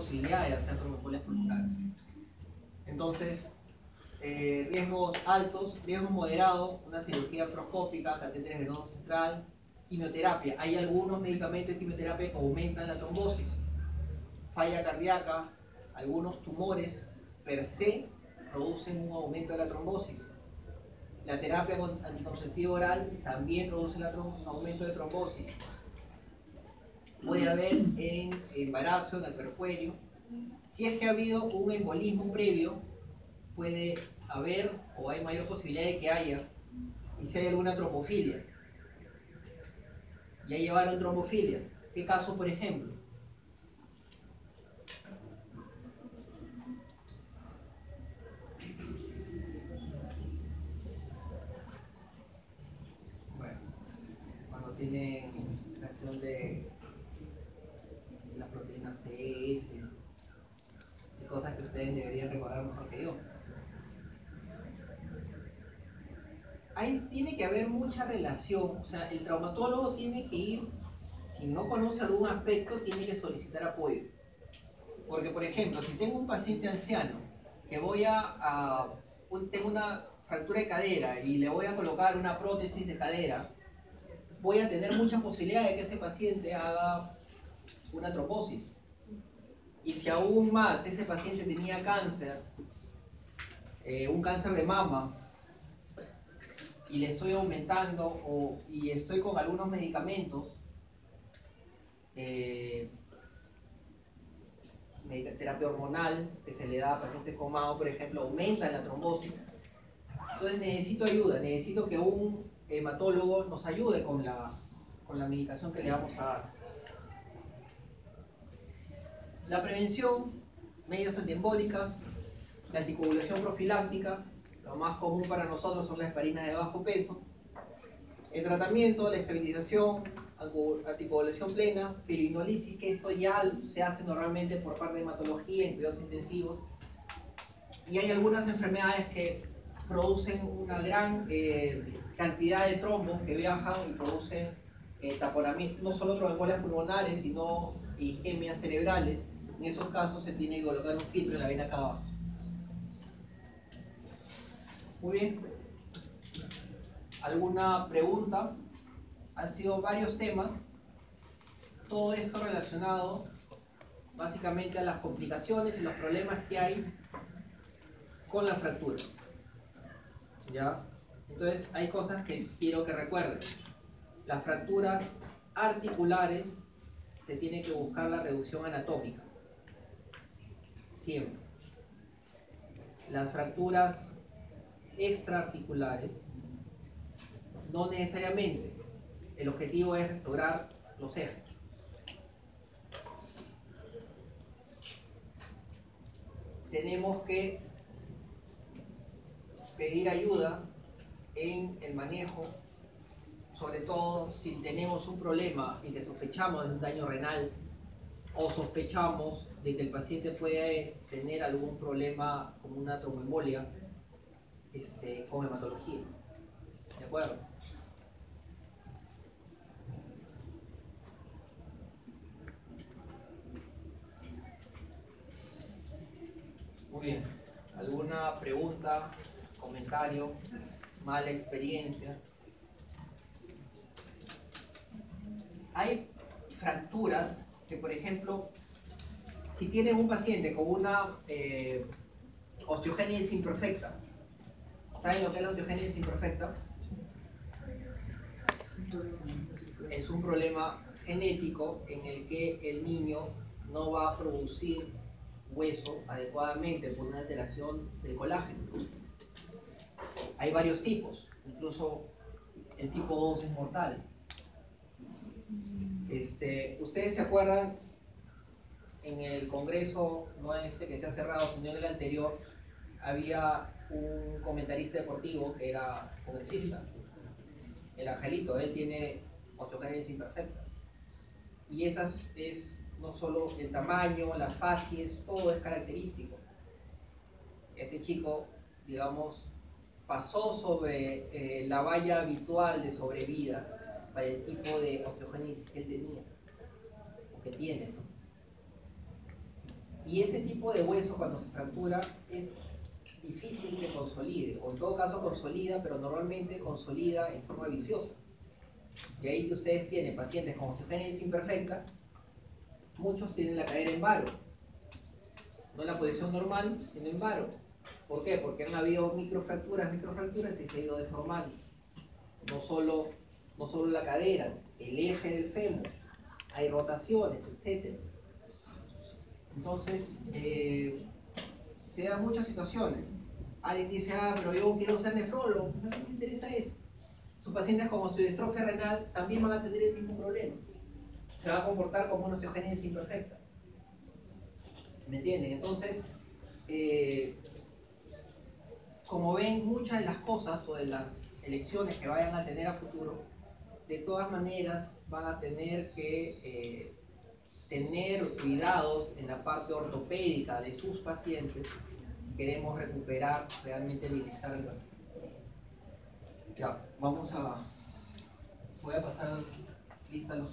posibilidad de hacer tromboembolias pulmonares. Entonces, eh, riesgos altos, riesgo moderado, una cirugía artroscópica, catéteres nodo central, quimioterapia. Hay algunos medicamentos de quimioterapia que aumentan la trombosis. Falla cardíaca, algunos tumores per se producen un aumento de la trombosis. La terapia con anticonceptivo oral también produce un aumento de trombosis. Puede haber en embarazo, en el percuello. Si es que ha habido un embolismo previo, puede haber o hay mayor posibilidad de que haya. Y si hay alguna trombofilia. Ya llevaron trombofilias. ¿Qué caso, por ejemplo? tienen acción de CS, y cosas que ustedes deberían recordar mejor que yo. Ahí tiene que haber mucha relación, o sea, el traumatólogo tiene que ir, si no conoce algún aspecto, tiene que solicitar apoyo. Porque, por ejemplo, si tengo un paciente anciano que voy a, a tengo una fractura de cadera y le voy a colocar una prótesis de cadera, voy a tener mucha posibilidad de que ese paciente haga una trombosis. Y si aún más ese paciente tenía cáncer, eh, un cáncer de mama, y le estoy aumentando o, y estoy con algunos medicamentos, eh, terapia hormonal que se le da a pacientes con por ejemplo, aumenta la trombosis. Entonces necesito ayuda, necesito que un hematólogo nos ayude con la, con la medicación que le vamos a dar. La prevención, medidas antiembólicas, la anticoagulación profiláctica, lo más común para nosotros son las heparinas de bajo peso. El tratamiento, la estabilización, anticoagulación plena, fibrinolisis, que esto ya se hace normalmente por parte de hematología en cuidados intensivos. Y hay algunas enfermedades que producen una gran eh, cantidad de trombos que viajan y producen eh, taponamiento, no solo tromboembolias pulmonares, sino isquemias cerebrales. En esos casos se tiene que colocar un filtro en la vena cava. Muy bien. ¿Alguna pregunta? Han sido varios temas. Todo esto relacionado básicamente a las complicaciones y los problemas que hay con la fractura. ¿Ya? Entonces hay cosas que quiero que recuerden. Las fracturas articulares se tiene que buscar la reducción anatómica. Siempre. Las fracturas extraarticulares no necesariamente. El objetivo es restaurar los ejes. Tenemos que pedir ayuda en el manejo, sobre todo si tenemos un problema y que sospechamos de un daño renal o sospechamos de que el paciente puede tener algún problema como una tromboembolia este, con hematología. ¿De acuerdo? Muy bien. ¿Alguna pregunta, comentario? mala experiencia. Hay fracturas que, por ejemplo, si tienen un paciente con una eh, imperfecta, ¿saben lo que es la osteogénesis imperfecta? Es un problema genético en el que el niño no va a producir hueso adecuadamente por una alteración del colágeno. Hay varios tipos, incluso el tipo 2 es mortal. Este, ¿Ustedes se acuerdan en el Congreso, no en este que se ha cerrado, sino en el anterior, había un comentarista deportivo que era congresista, el Angelito, él tiene osteogénesis imperfecta. Y esas es no solo el tamaño, las facies, todo es característico. Este chico, digamos, pasó sobre eh, la valla habitual de sobrevida el tipo de osteogénesis que él tenía, o que tiene. Y ese tipo de hueso cuando se fractura es difícil que consolide, o en todo caso consolida, pero normalmente consolida en forma viciosa. Y ahí que ustedes tienen pacientes con osteogénesis imperfecta, muchos tienen la cadera en varo. No en la posición normal, sino en varo. ¿Por qué? Porque han habido microfracturas, microfracturas y se ha ido deformando. No solo, no solo la cadera, el eje del fémur, hay rotaciones, etc. Entonces, eh, se dan muchas situaciones. Alguien dice, ah, pero yo quiero ser nefrólogo, no me interesa eso. Sus pacientes con osteodistrofia renal también van a tener el mismo problema. Se va a comportar como una osteogénesis imperfecta. ¿Me entienden? Entonces, eh, como ven, muchas de las cosas o de las elecciones que vayan a tener a futuro, de todas maneras van a tener que eh, tener cuidados en la parte ortopédica de sus pacientes si queremos recuperar realmente el bienestar del paciente. Ya, vamos a... Voy a pasar lista los...